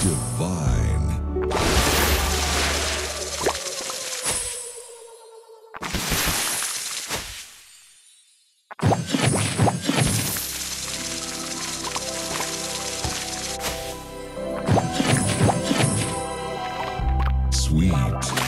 Divine. Sweet.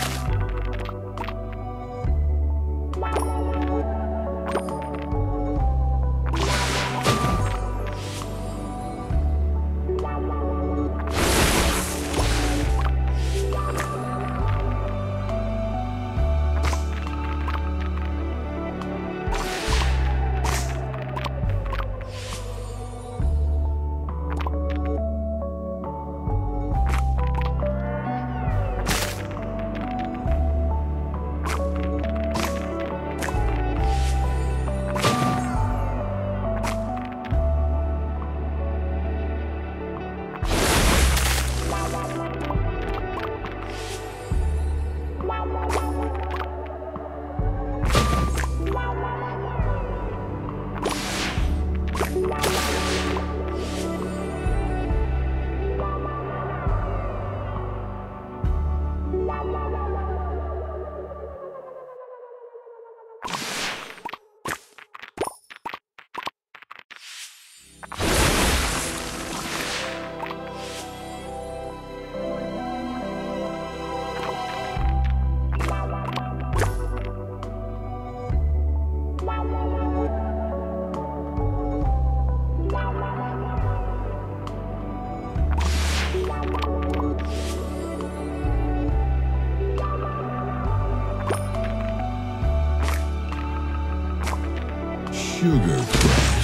Sugar Crush.